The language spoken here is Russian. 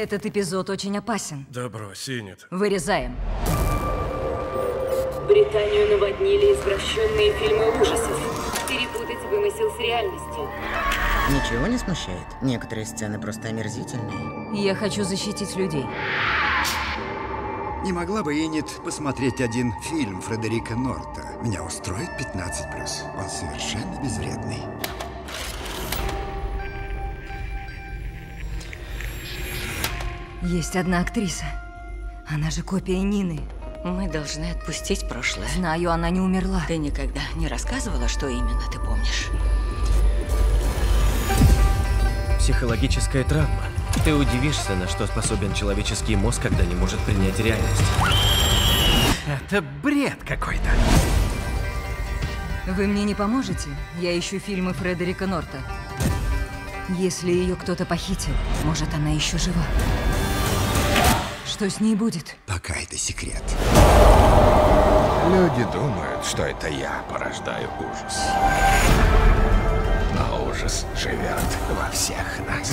Этот эпизод очень опасен. Да брось, Синет. Вырезаем. Британию наводнили извращенные фильмы ужасов. Перепутать вымысел с реальностью. Ничего не смущает? Некоторые сцены просто омерзительные. Я хочу защитить людей. Не могла бы Иннет посмотреть один фильм Фредерика Норта? Меня устроит 15+. Он совершенно безвредный. Есть одна актриса. Она же копия Нины. Мы должны отпустить прошлое. Знаю, она не умерла. Ты никогда не рассказывала, что именно ты помнишь? Психологическая травма. Ты удивишься, на что способен человеческий мозг, когда не может принять реальность. Это бред какой-то. Вы мне не поможете? Я ищу фильмы Фредерика Норта. Если ее кто-то похитил, может, она еще жива. Что с ней будет? Пока это секрет. Люди думают, что это я порождаю ужас. Но ужас живет во всех нас.